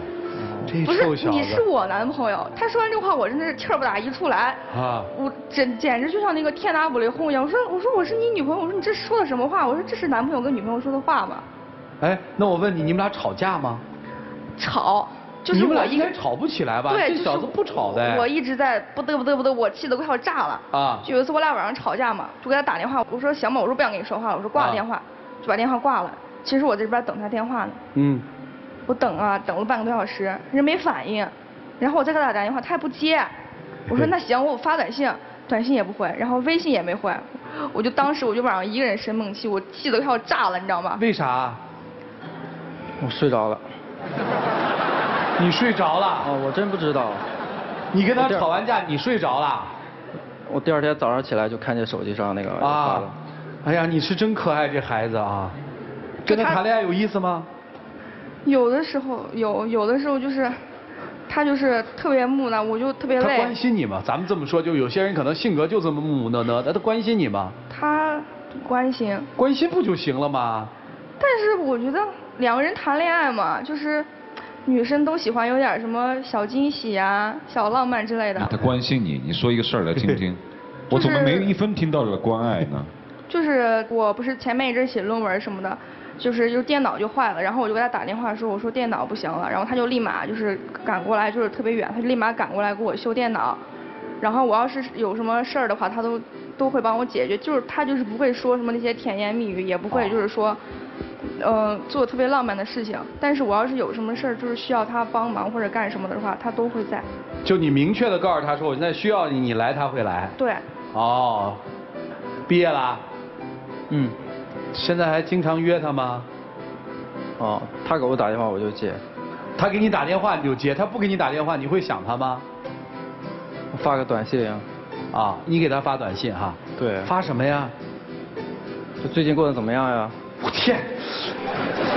不是，你是我男朋友。他说完这话，我真的是气儿不打一处来。啊。我简简直就像那个天打五雷轰一样。我说我说我是你女朋友，我说你这说的什么话？我说这是男朋友跟女朋友说的话吗？哎，那我问你，你们俩吵架吗？吵。就是我应该吵不起来吧？这小子不吵的。我一直在不得不得不得，我气得快要炸了。啊！就有一次我俩晚上吵架嘛，就给他打电话，我说行吧，我说不想跟你说话了，我说挂了电话，就把电话挂了。其实我在这边等他电话呢。嗯。我等啊，等了半个多小时，人没反应，然后我再给他打电话，他也不接。我说那行，我发短信，短信也不回，然后微信也没回，我就当时我就晚上一个人生闷气，我气得快要炸了，你知道吗？为啥？我睡着了。你睡着了？哦，我真不知道。你跟他吵完架，你睡着了？我第二天早上起来就看见手机上那个啊，哎呀，你是真可爱这孩子啊！跟他谈恋爱有意思吗？有的时候有，有的时候就是，他就是特别木讷，我就特别累。他关心你吗？咱们这么说，就有些人可能性格就这么木木讷讷的，他关心你吗？他关心。关心不就行了吗？但是我觉得两个人谈恋爱嘛，就是。女生都喜欢有点什么小惊喜啊、小浪漫之类的。他关心你，你说一个事儿来听听。[laughs] 我怎么没一分听到这个关爱呢？就是我不是前面一直写论文什么的，就是就电脑就坏了，然后我就给他打电话说，我说电脑不行了，然后他就立马就是赶过来，就是特别远，他就立马赶过来给我修电脑。然后我要是有什么事儿的话，他都都会帮我解决，就是他就是不会说什么那些甜言蜜语，也不会就是说。呃，做特别浪漫的事情，但是我要是有什么事儿，就是需要他帮忙或者干什么的话，他都会在。就你明确的告诉他说，我现在需要你，你来他会来。对。哦，毕业了？嗯。现在还经常约他吗？哦，他给我打电话我就接。他给你打电话你就接，他不给你打电话你会想他吗？发个短信呀。啊，你给他发短信哈？对。发什么呀？就最近过得怎么样呀？我天！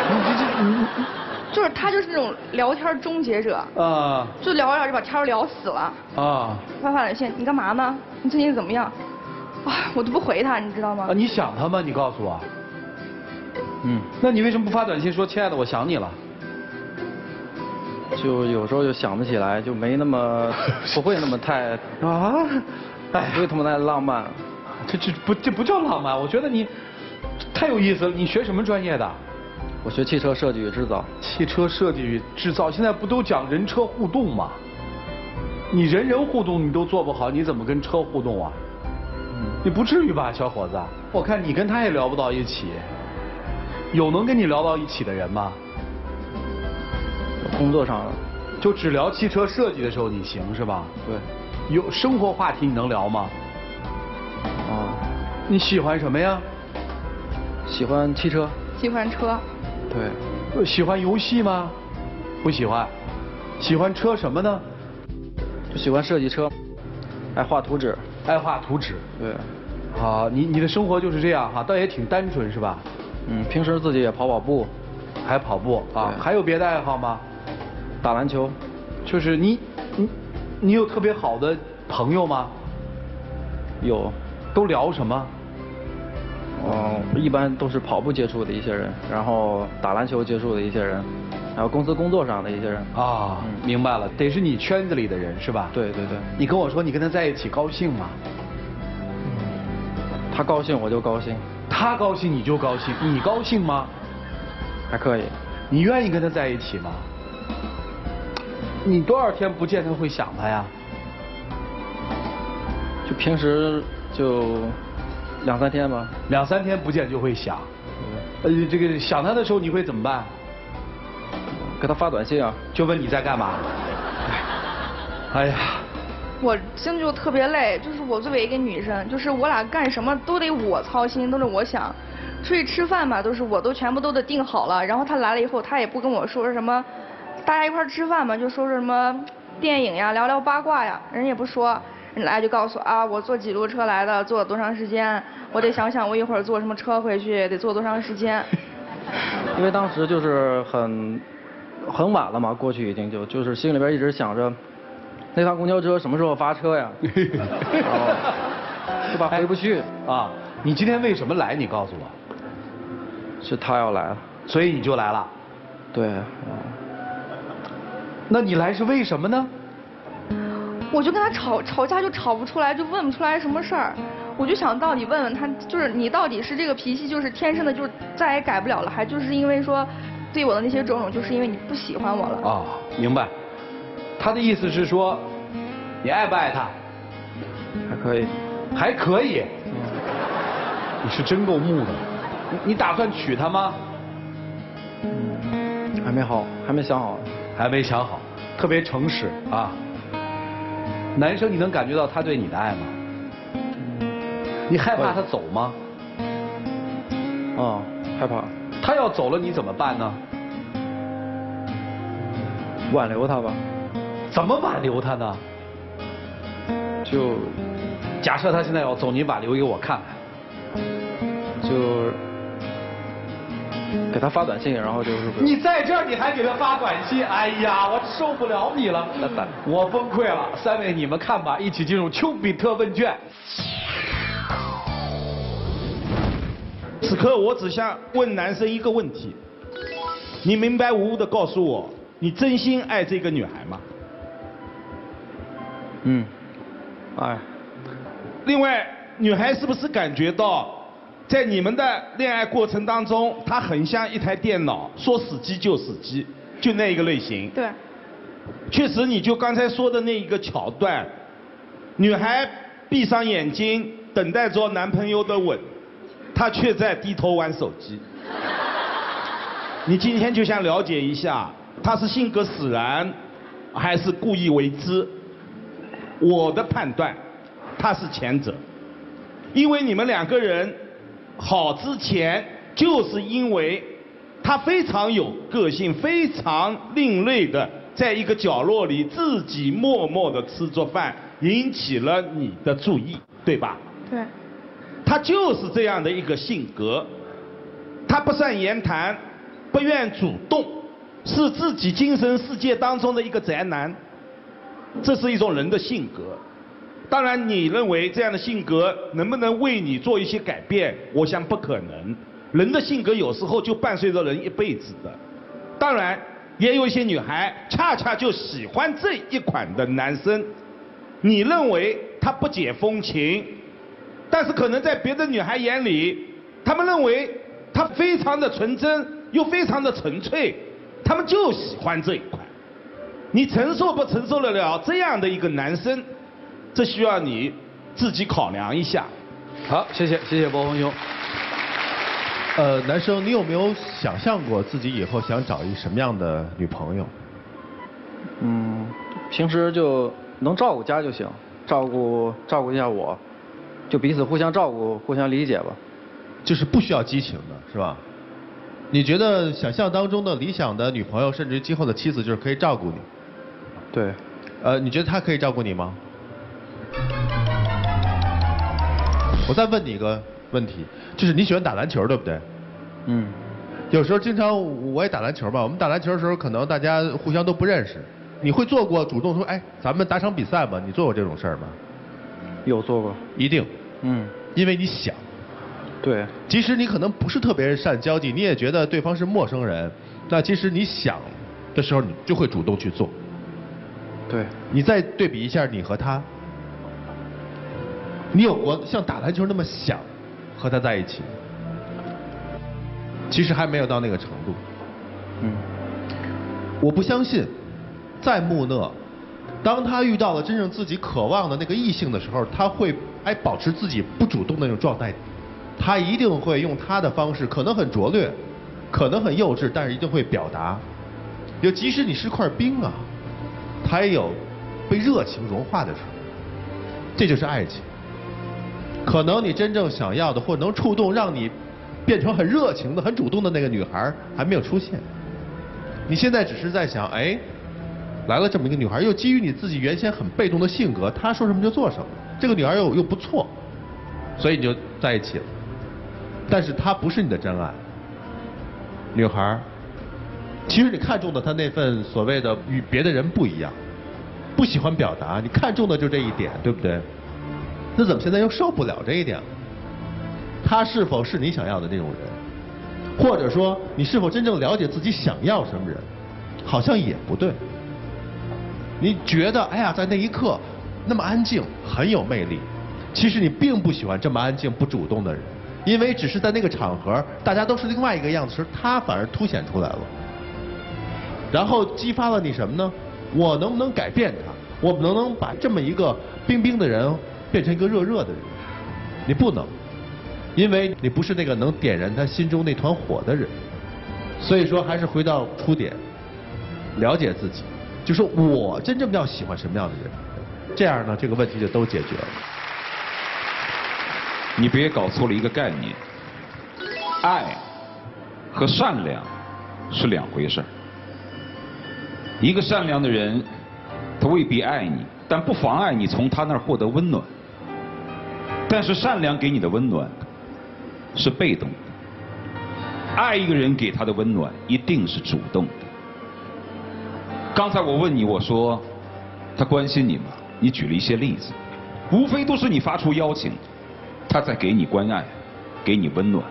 你这这你就是他就是那种聊天终结者。啊。就聊着聊着就把天聊死了。啊。发发短信，你干嘛呢？你最近怎么样？啊，我都不回他，你知道吗？啊，你想他吗？你告诉我。嗯。那你为什么不发短信说亲爱的，我想你了？就有时候就想不起来，就没那么 [laughs] 不会那么太啊，哎，不会那么太浪漫。这这不这不叫浪漫，我觉得你太有意思了。你学什么专业的？我学汽车设计与制造。汽车设计与制造，现在不都讲人车互动吗？你人人互动你都做不好，你怎么跟车互动啊？你不至于吧，小伙子？我看你跟他也聊不到一起。有能跟你聊到一起的人吗？工作上，就只聊汽车设计的时候你行是吧？对。有生活话题你能聊吗？啊。你喜欢什么呀？喜欢汽车。喜欢车。对。喜欢游戏吗？不喜欢。喜欢车什么呢？就喜欢设计车，爱画图纸。爱画图纸。对。好，你你的生活就是这样哈，倒也挺单纯是吧？嗯，平时自己也跑跑步，还跑步啊？还有别的爱好吗？打篮球，就是你，你，你有特别好的朋友吗？有，都聊什么？嗯，一般都是跑步接触的一些人，然后打篮球接触的一些人，还有公司工作上的一些人。啊，明白了，得是你圈子里的人是吧？对对对。你跟我说你跟他在一起高兴吗？他高兴我就高兴，他高兴你就高兴，你高兴吗？还可以。你愿意跟他在一起吗？你多少天不见他会想他呀？就平时就两三天吧。两三天不见就会想。呃，这个想他的时候你会怎么办？给他发短信啊，就问你在干嘛。[laughs] 哎呀，我真的就特别累，就是我作为一个女生，就是我俩干什么都得我操心，都是我想。出去吃饭吧，都是我都全部都得定好了，然后他来了以后，他也不跟我说什么。大家一块吃饭嘛，就说说什么电影呀，聊聊八卦呀，人也不说，人来就告诉啊，我坐几路车来的，坐了多长时间，我得想想我一会儿坐什么车回去，得坐多长时间。[laughs] 因为当时就是很很晚了嘛，过去已经就就是心里边一直想着那趟公交车什么时候发车呀，[laughs] 是吧回不去啊。你今天为什么来？你告诉我。是他要来，所以你就来了。对。那你来是为什么呢？我就跟他吵吵架就吵不出来，就问不出来什么事儿。我就想到底问问他，就是你到底是这个脾气就是天生的，就再也改不了了，还就是因为说对我的那些种种，就是因为你不喜欢我了。啊，明白。他的意思是说，你爱不爱他？还可以。还可以。你是真够木的。你你打算娶她吗？还没好，还没想好。还没想好，特别诚实啊。男生，你能感觉到他对你的爱吗？你害怕他走吗？啊，害怕。他要走了，你怎么办呢？挽留他吧。怎么挽留他呢？就假设他现在要走，你挽留给我看看。就。给他发短信，然后就是。你在这儿，你还给他发短信？哎呀，我受不了你了！我崩溃了。三位，你们看吧，一起进入丘比特问卷。此刻，我只想问男生一个问题：你明白无误的告诉我，你真心爱这个女孩吗？嗯，哎。另外，女孩是不是感觉到？在你们的恋爱过程当中，她很像一台电脑，说死机就死机，就那一个类型。对。确实，你就刚才说的那一个桥段，女孩闭上眼睛等待着男朋友的吻，她却在低头玩手机。你今天就想了解一下，她是性格使然，还是故意为之？我的判断，他是前者，因为你们两个人。好之前，就是因为他非常有个性，非常另类的，在一个角落里自己默默的吃着饭，引起了你的注意，对吧？对。他就是这样的一个性格，他不善言谈，不愿主动，是自己精神世界当中的一个宅男，这是一种人的性格。当然，你认为这样的性格能不能为你做一些改变？我想不可能。人的性格有时候就伴随着人一辈子的。当然，也有一些女孩恰恰就喜欢这一款的男生。你认为他不解风情，但是可能在别的女孩眼里，他们认为他非常的纯真又非常的纯粹，他们就喜欢这一款。你承受不承受得了这样的一个男生？这需要你自己考量一下。好，谢谢谢谢波峰兄。呃，男生，你有没有想象过自己以后想找一什么样的女朋友？嗯，平时就能照顾家就行，照顾照顾一下我，就彼此互相照顾、互相理解吧。就是不需要激情的，是吧？你觉得想象当中的理想的女朋友，甚至今后的妻子，就是可以照顾你？对。呃，你觉得他可以照顾你吗？我再问你一个问题，就是你喜欢打篮球对不对？嗯。有时候经常我也打篮球吧，我们打篮球的时候可能大家互相都不认识，你会做过主动说哎咱们打场比赛吧？你做过这种事儿吗？有做过。一定。嗯。因为你想。对。即使你可能不是特别善交际，你也觉得对方是陌生人，那其实你想的时候，你就会主动去做。对。你再对比一下你和他。你有过像打篮球那么想和他在一起？其实还没有到那个程度。嗯。我不相信，在木讷，当他遇到了真正自己渴望的那个异性的时候，他会还保持自己不主动的那种状态。他一定会用他的方式，可能很拙劣，可能很幼稚，但是一定会表达。就即使你是块冰啊，他也有被热情融化的时候。这就是爱情。可能你真正想要的，或能触动让你变成很热情的、很主动的那个女孩还没有出现。你现在只是在想，哎，来了这么一个女孩，又基于你自己原先很被动的性格，她说什么就做什么。这个女孩又又不错，所以你就在一起了。但是她不是你的真爱，女孩。其实你看中的他那份所谓的与别的人不一样，不喜欢表达，你看中的就这一点，对不对？那怎么现在又受不了这一点了？他是否是你想要的那种人？或者说，你是否真正了解自己想要什么人？好像也不对。你觉得，哎呀，在那一刻那么安静，很有魅力。其实你并不喜欢这么安静、不主动的人，因为只是在那个场合，大家都是另外一个样子时，他反而凸显出来了。然后激发了你什么呢？我能不能改变他？我能不能把这么一个冰冰的人？变成一个热热的人，你不能，因为你不是那个能点燃他心中那团火的人。所以说，还是回到初点，了解自己，就是我真正要喜欢什么样的人，这样呢，这个问题就都解决了。你别搞错了一个概念，爱和善良是两回事儿一个善良的人，他未必爱你，但不妨碍你从他那儿获得温暖。但是善良给你的温暖是被动的，爱一个人给他的温暖一定是主动的。刚才我问你，我说他关心你吗？你举了一些例子，无非都是你发出邀请，他在给你关爱，给你温暖，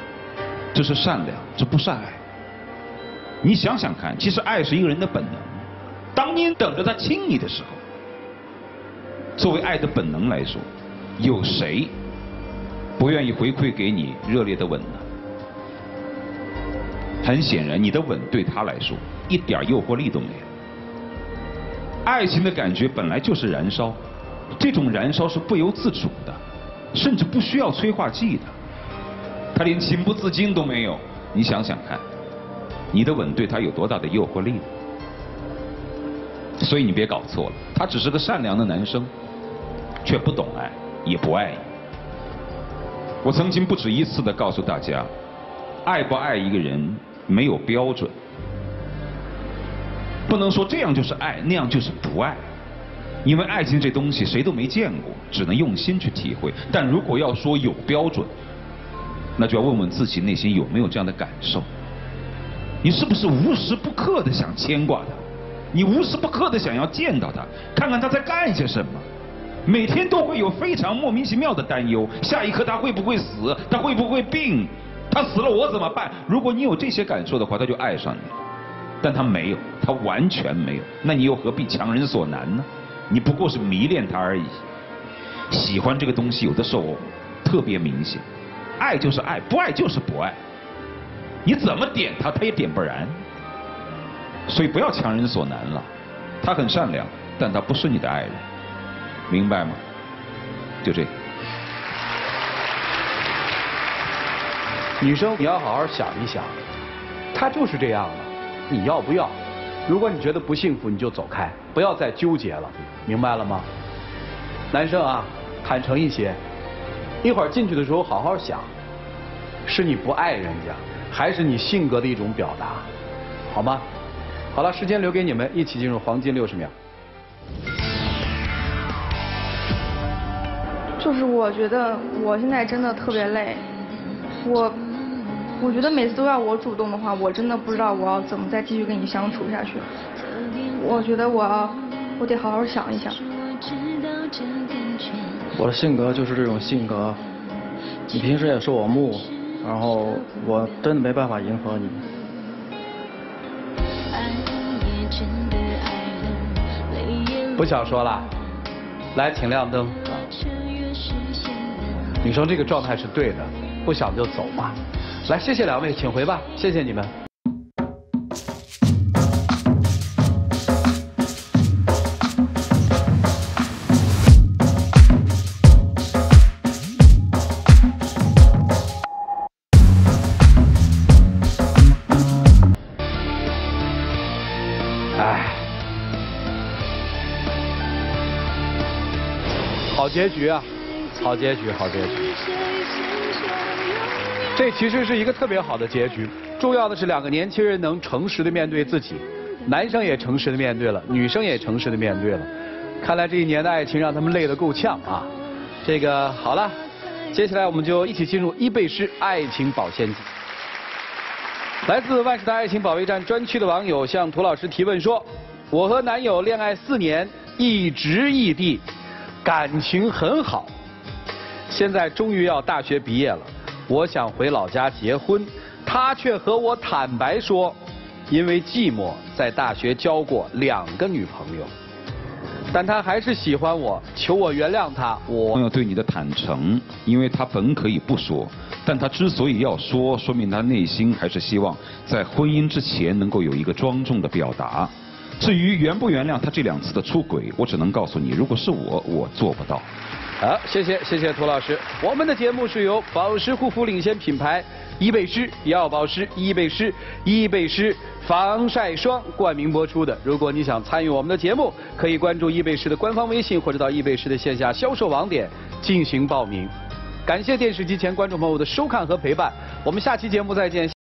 这是善良，这不善爱。你想想看，其实爱是一个人的本能。当你等着他亲你的时候，作为爱的本能来说，有谁？不愿意回馈给你热烈的吻呢？很显然，你的吻对他来说一点诱惑力都没有。爱情的感觉本来就是燃烧，这种燃烧是不由自主的，甚至不需要催化剂的。他连情不自禁都没有，你想想看，你的吻对他有多大的诱惑力？所以你别搞错了，他只是个善良的男生，却不懂爱，也不爱你。我曾经不止一次的告诉大家，爱不爱一个人没有标准，不能说这样就是爱，那样就是不爱。因为爱情这东西谁都没见过，只能用心去体会。但如果要说有标准，那就要问问自己内心有没有这样的感受。你是不是无时不刻的想牵挂他？你无时不刻的想要见到他，看看他在干些什么？每天都会有非常莫名其妙的担忧：下一刻他会不会死？他会不会病？他死了我怎么办？如果你有这些感受的话，他就爱上你。但他没有，他完全没有。那你又何必强人所难呢？你不过是迷恋他而已。喜欢这个东西有的时候特别明显，爱就是爱，不爱就是不爱。你怎么点他，他也点不燃。所以不要强人所难了。他很善良，但他不是你的爱人，明白吗？就这。女生，你要好好想一想，他就是这样的，你要不要？如果你觉得不幸福，你就走开，不要再纠结了，明白了吗？男生啊，坦诚一些，一会儿进去的时候好好想，是你不爱人家，还是你性格的一种表达，好吗？好了，时间留给你们，一起进入黄金六十秒。就是我觉得我现在真的特别累，我。我觉得每次都要我主动的话，我真的不知道我要怎么再继续跟你相处下去。我觉得我要，我得好好想一想。我的性格就是这种性格，你平时也是我木，然后我真的没办法迎合你。不想说了，来，请亮灯。女生这个状态是对的，不想就走吧。来，谢谢两位，请回吧，谢谢你们。结局啊，好结局，好结局。这其实是一个特别好的结局。重要的是两个年轻人能诚实的面对自己，男生也诚实的面对了，女生也诚实的面对了。看来这一年的爱情让他们累得够呛啊！这个好了，接下来我们就一起进入伊贝诗爱情保鲜剂。来自万事达爱情保卫战专区的网友向涂老师提问说：“我和男友恋爱四年，一直异地，感情很好，现在终于要大学毕业了。”我想回老家结婚，他却和我坦白说，因为寂寞，在大学交过两个女朋友，但他还是喜欢我，求我原谅他。我朋友对你的坦诚，因为他本可以不说，但他之所以要说，说明他内心还是希望在婚姻之前能够有一个庄重的表达。至于原不原谅他这两次的出轨，我只能告诉你，如果是我，我做不到。好，谢谢谢谢涂老师。我们的节目是由保湿护肤领先品牌伊贝诗要保湿伊贝诗伊贝诗防晒霜冠名播出的。如果你想参与我们的节目，可以关注伊贝诗的官方微信，或者到伊贝诗的线下销售网点进行报名。感谢电视机前观众朋友的收看和陪伴，我们下期节目再见。